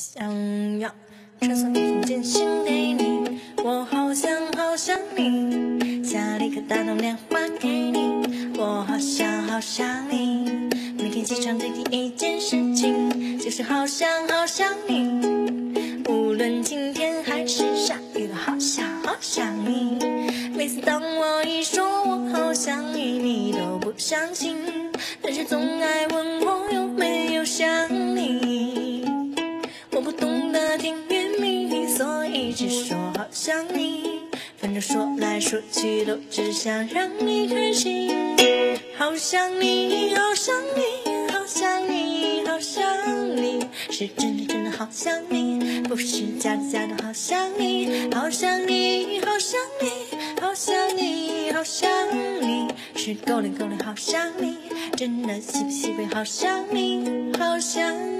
想要传送一封简讯给你，我好想好想你，想立刻打通电话给你，我好想好想你，每天起床的第一件事情就是好想好想你，无论晴天还是下雨都好想好想你，每次当我一说我好想你，你都不相信，但是总爱问我有只说好想你。反正说来说去都只想让你开心。好想你，好想你，好想你，好想你，是真的真的好想你，不是假的假的好想你。好想你，好想你，好想你，好想你，是够力够力好想你，真的喜不喜欢好想你，好想你。